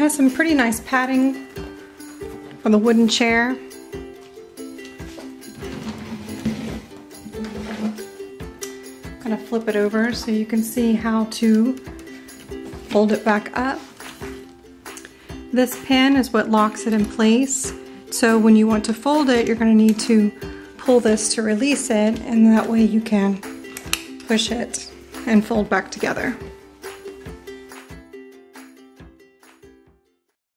has some pretty nice padding for the wooden chair. Gonna flip it over so you can see how to fold it back up. This pin is what locks it in place. So when you want to fold it, you're gonna need to pull this to release it and that way you can push it and fold back together.